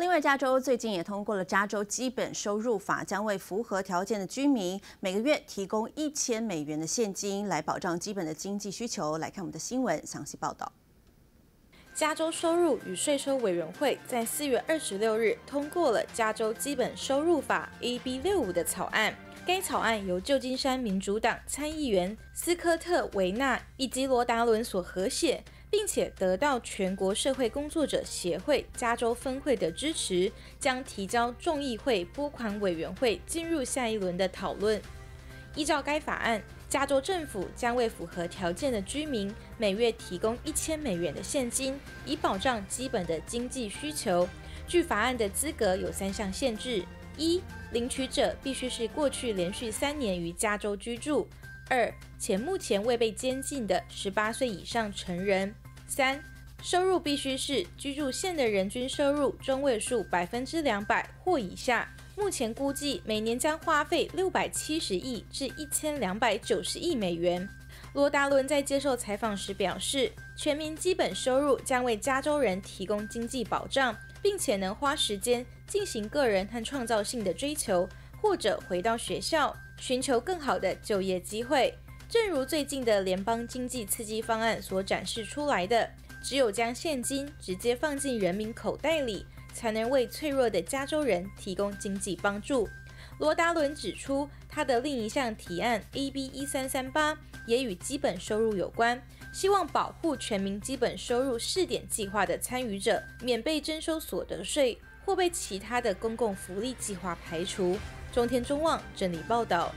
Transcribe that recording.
另外，加州最近也通过了《加州基本收入法》，将为符合条件的居民每个月提供一千美元的现金，来保障基本的经济需求。来看我们的新闻详细报道。加州收入与税收委员会在四月二十六日通过了《加州基本收入法》AB 六五的草案。该草案由旧金山民主党参议员斯科特·维纳以及罗达伦所合写。并且得到全国社会工作者协会加州分会的支持，将提交众议会拨款委员会进入下一轮的讨论。依照该法案，加州政府将为符合条件的居民每月提供一千美元的现金，以保障基本的经济需求。据法案的资格有三项限制：一、领取者必须是过去连续三年于加州居住；二、且目前未被监禁的十八岁以上成人。三，收入必须是居住县的人均收入中位数百分之两百或以下。目前估计每年将花费六百七十亿至一千两百九十亿美元。罗达伦在接受采访时表示，全民基本收入将为加州人提供经济保障，并且能花时间进行个人和创造性的追求，或者回到学校寻求更好的就业机会。正如最近的联邦经济刺激方案所展示出来的，只有将现金直接放进人民口袋里，才能为脆弱的加州人提供经济帮助。罗达伦指出，他的另一项提案 AB 一三三八也与基本收入有关，希望保护全民基本收入试点计划的参与者免被征收所得税，或被其他的公共福利计划排除。中天中望整理报道。